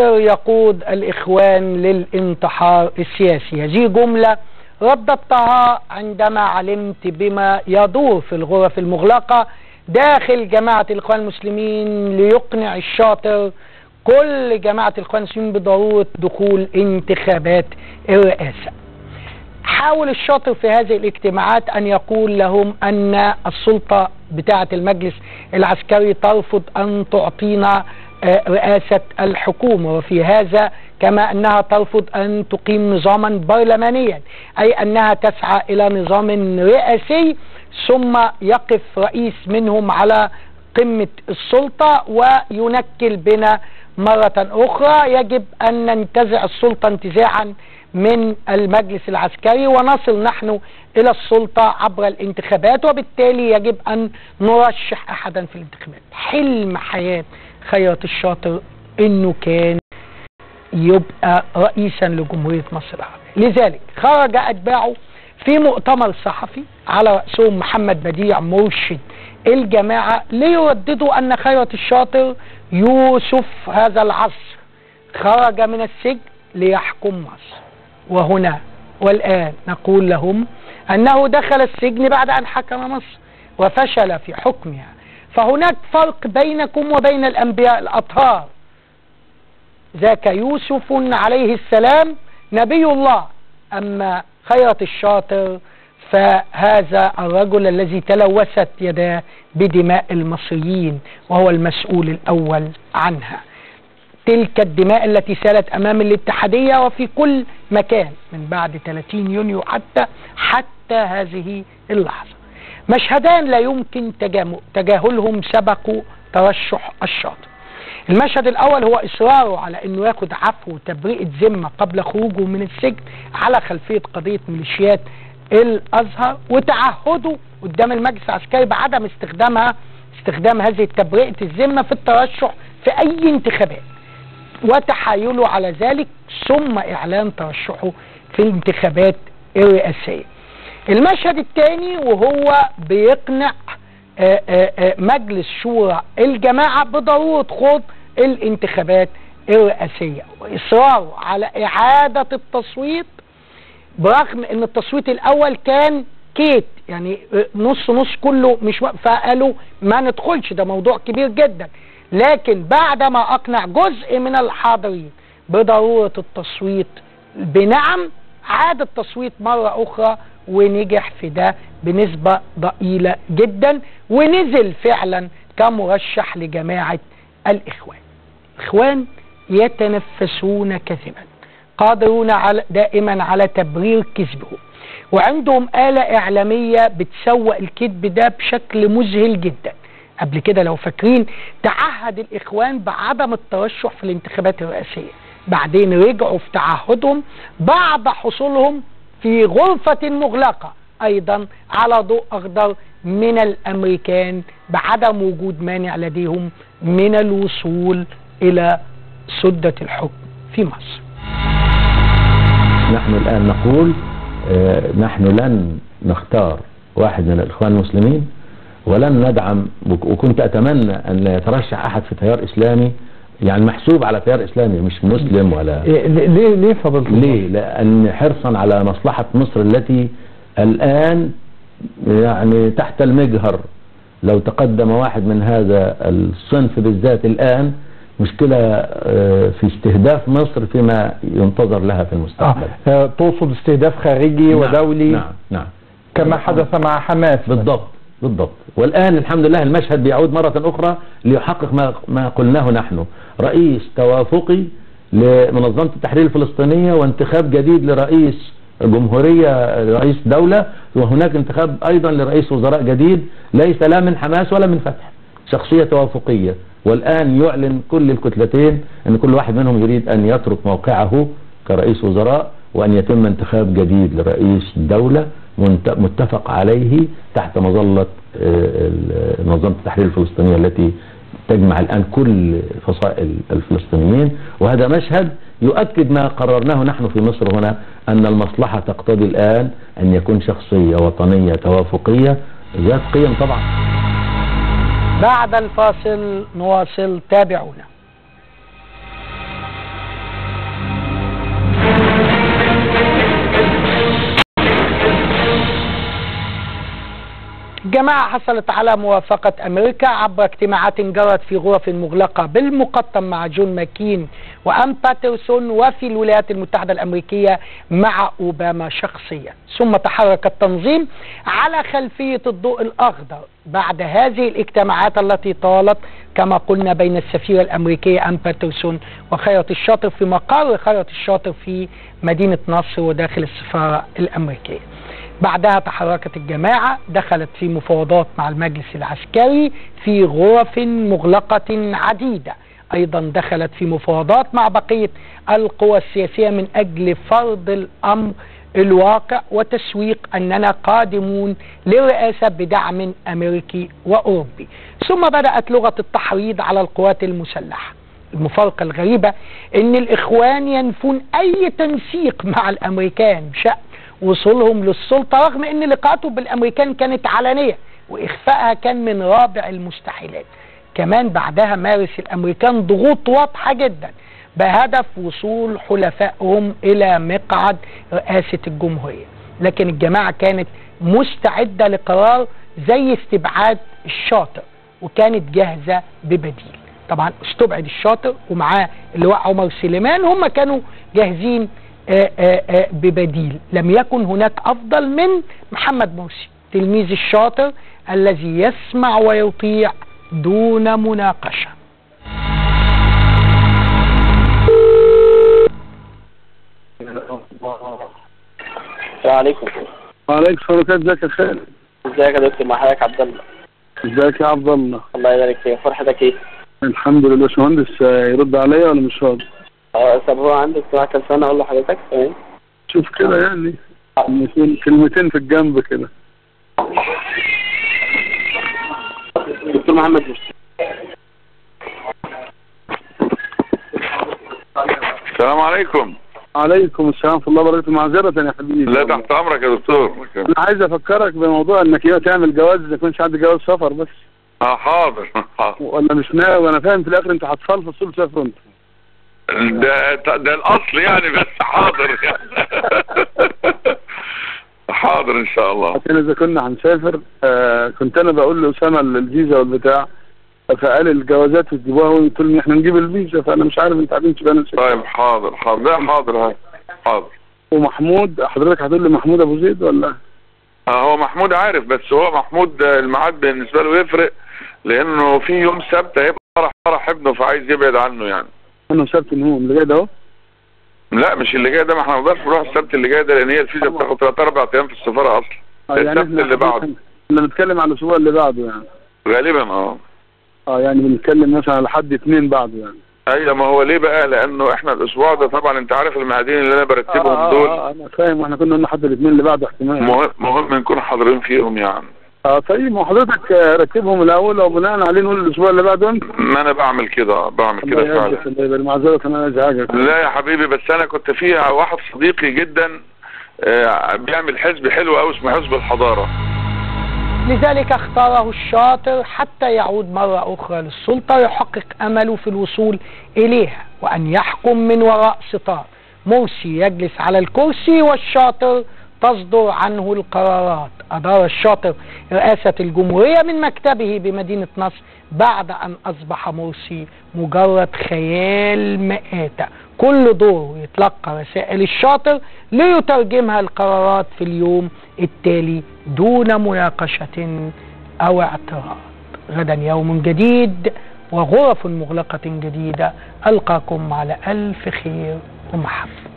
يقود الإخوان للانتحار السياسي. هذه جملة رددتها عندما علمت بما يدور في الغرف المغلقة داخل جماعة الإخوان المسلمين ليقنع الشاطر كل جماعة الإخوان المسلمين بضرورة دخول انتخابات الرئاسة. حاول الشاطر في هذه الاجتماعات أن يقول لهم أن السلطة بتاعة المجلس العسكري ترفض أن تعطينا رئاسة الحكومة وفي هذا كما أنها ترفض أن تقيم نظاما برلمانيا أي أنها تسعى إلى نظام رئاسي ثم يقف رئيس منهم على قمة السلطة وينكل بنا مرة أخرى. يجب أن ننتزع السلطة انتزاعا من المجلس العسكري ونصل نحن إلى السلطة عبر الانتخابات وبالتالي يجب أن نرشح أحدا في الانتخابات. حلم حياة خيرت الشاطر إنه كان يبقى رئيسا لجمهورية مصر العربية. لذلك خرج أتباعه في مؤتمر صحفي على رأسهم محمد بديع مرشد الجماعة ليرددوا أن خيرت الشاطر يوسف هذا العصر خرج من السجن ليحكم مصر. وهنا والآن نقول لهم أنه دخل السجن بعد أن حكم مصر وفشل في حكمها. فهناك فرق بينكم وبين الأنبياء الأطهار. ذاك يوسف عليه السلام نبي الله. أما خيرة الشاطر فهذا الرجل الذي تلوثت يداه بدماء المصريين وهو المسؤول الأول عنها. تلك الدماء التي سالت أمام الاتحادية وفي كل مكان من بعد 30 يونيو حتى حتى هذه اللحظة. مشهدان لا يمكن تجاهلهم سبقوا ترشح الشاطر المشهد الأول هو إصراره على إنه ياخد عفو وتبرئة ذمة قبل خروجه من السجن على خلفية قضية ميليشيات الأزهر وتعهده قدام المجلس العسكري بعدم استخدامها استخدام هذه تبرئة الذمة في الترشح في أي انتخابات. وتحايله على ذلك ثم إعلان ترشحه في الانتخابات الرئاسيه المشهد الثاني وهو بيقنع آآ آآ مجلس شورى الجماعة بضرورة خوض الانتخابات الرئاسية وإصراره على إعادة التصويت برغم إن التصويت الأول كان كيت يعني نص نص كله مش فقالوا ما ندخلش ده موضوع كبير جدا. لكن بعدما أقنع جزء من الحاضرين بضرورة التصويت بنعم عاد التصويت مرة أخرى ونجح في ده بنسبة ضئيلة جدا ونزل فعلا كمرشح لجماعة الإخوان. الإخوان يتنفسون كذبا قادرون على دائما على تبرير كذبهم وعندهم آلة إعلامية بتسوق الكذب ده بشكل مذهل جدا. قبل كده لو فاكرين تعهد الإخوان بعدم الترشح في الانتخابات الرئاسية. بعدين رجعوا في تعهدهم بعد حصولهم في غرفة مغلقة أيضا على ضوء أخضر من الأمريكان بعدم وجود مانع لديهم من الوصول إلى سدة الحكم في مصر. نحن الآن نقول آه نحن لن نختار واحد من الإخوان المسلمين ولن ندعم وكنت أتمنى أن لا يترشح أحد في تيار إسلامي يعني محسوب على تيار إسلامي مش مسلم ولا ليه ليه فضلت؟ ليه؟ لأن حرصا على مصلحة مصر التي الآن يعني تحت المجهر. لو تقدم واحد من هذا الصنف بالذات الآن مشكلة في استهداف مصر فيما ينتظر لها في المستقبل. آه. تقصد استهداف خارجي نعم ودولي. نعم نعم. كما حدث مع حماس. بالضبط. بالضبط. والآن الحمد لله المشهد بيعود مرة أخرى ليحقق ما, ما قلناه نحن. رئيس توافقي لمنظمة التحرير الفلسطينية وانتخاب جديد لرئيس جمهورية رئيس دولة وهناك انتخاب أيضا لرئيس وزراء جديد. ليس لا من حماس ولا من فتح. شخصية توافقية. والآن يعلن كل الكتلتين أن كل واحد منهم يريد أن يترك موقعه كرئيس وزراء وأن يتم انتخاب جديد لرئيس دولة. متفق عليه تحت مظلة منظمة التحرير الفلسطينية التي تجمع الآن كل فصائل الفلسطينيين. وهذا مشهد يؤكد ما قررناه نحن في مصر هنا أن المصلحة تقتضي الآن أن يكون شخصية وطنية توافقية ذات قيم. طبعا. بعد الفاصل نواصل تابعونا. الجماعة حصلت على موافقة أمريكا عبر اجتماعات جرت في غرف مغلقة بالمقطم مع جون ماكين وأم باترسون وفي الولايات المتحدة الأمريكية مع أوباما شخصيا. ثم تحرك التنظيم على خلفية الضوء الأخضر بعد هذه الاجتماعات التي طالت كما قلنا بين السفيرة الأمريكية أم باترسون وخيرت الشاطر في مقر خيرت الشاطر في مدينة نصر وداخل السفارة الأمريكية. بعدها تحركت الجماعة دخلت في مفاوضات مع المجلس العسكري في غرف مغلقة عديدة. أيضا دخلت في مفاوضات مع بقية القوى السياسية من أجل فرض الأمر الواقع وتسويق أننا قادمون للرئاسة بدعم أمريكي وأوروبي. ثم بدأت لغة التحريض على القوات المسلحة. المفارقة الغريبة أن الإخوان ينفون أي تنسيق مع الأمريكان بشأن وصولهم للسلطة رغم أن لقاءاتهم بالأمريكان كانت علنية وإخفائها كان من رابع المستحيلات. كمان بعدها مارس الأمريكان ضغوط واضحة جدا بهدف وصول حلفائهم إلى مقعد رئاسة الجمهورية. لكن الجماعة كانت مستعدة لقرار زي استبعاد الشاطر وكانت جاهزة ببديل. طبعا استبعد الشاطر ومعاه اللواء عمر سليمان هم كانوا جاهزين ببديل. لم يكن هناك أفضل من محمد مرسي تلميذ الشاطر الذي يسمع ويطيع دون مناقشة. السلام عليكم. وعليكم السلام ورحمة ازيك يا خالد؟ ازيك يا دكتور؟ مع حضرتك عبد الله. ازيك يا عبد الله؟ الله يبارك فيك. فرحتك إيه؟ الحمد لله. باشمهندس آه، يرد عليا ولا مش راضي؟ آه طب هو عندك اجتماع كام سنه أقول لحضرتك تمام شوف كده يعني. كلمتين كلمتين في الجنب كده. دكتور محمد السلام عليكم. عليكم السلام ورحمة الله وبركاته. معذرة يا حبيبي. لا تحت أمرك يا دكتور. أنا عايز أفكرك بموضوع إنك إيه تعمل جواز إذا كنتش عندك جواز سفر بس. آه حاضر. حاضر. ولا مش ناوي؟ أنا فاهم في الآخر أنت هتفلفص طول سفر أنت. ده ده الأصل يعني بس حاضر. حاضر إن شاء الله. عشان إذا كنا هنسافر آه كنت أنا بقول لأسامة الفيزا والبتاع فقال الجوازات تجيبوها وقلت له إحنا نجيب الفيزا فأنا مش عارف أنت عارفين أنا طيب حاضر حاضر. لا حاضر هاي حاضر. ومحمود حضرتك هتقول لي محمود أبو زيد ولا؟ آه هو محمود عارف بس هو محمود الميعاد بالنسبة له يفرق لأنه في يوم سبت هيبقى فرح فرح ابنه فعايز يبعد عنه يعني. أنا سبت النوم اللي جاي ده أهو. لا مش اللي جاي ده ما إحنا ما نقدرش نروح السبت اللي جاي ده لأن هي الفيزا بتاخد ثلاث أربع أيام في السفارة أصلا. آه، يعني السبت اللي بعده. إحنا بنتكلم على الأسبوع اللي بعده يعني. غالبا آه. آه يعني بنتكلم مثلا على حد اثنين بعده يعني. أيوه ما هو ليه بقى؟ لأنه إحنا الأسبوع ده طبعا أنت عارف الميعادين اللي أنا برتبهم آه دول. آه أنا فاهم وإحنا كنا قلنا حد الاثنين اللي بعده احتمال. مهم مهم نكون حاضرين فيهم يعني. آه طيب ما حضرتك آه، رتبهم الأول وبناء عليه نقول الأسبوع اللي بعده؟ انت ما أنا بعمل كده بعمل كده فعلا. معذرة أنا ازعاجك لا يا حبيبي بس أنا كنت فيها واحد صديقي جدا آه، بيعمل حزب حلو قوي اسمه حزب الحضارة. لذلك اختاره الشاطر حتى يعود مرة أخرى للسلطة ويحقق أمله في الوصول إليها وأن يحكم من وراء ستار مرسي يجلس على الكرسي والشاطر تصدر عنه القرارات. أدار الشاطر رئاسة الجمهورية من مكتبه بمدينة نصر بعد أن أصبح مرسي مجرد خيال مآتة. كل دور يتلقى رسائل الشاطر ليترجمها القرارات في اليوم التالي دون مناقشة أو اعتراض. غدا يوم جديد وغرف مغلقة جديدة. ألقاكم على ألف خير ومحبة.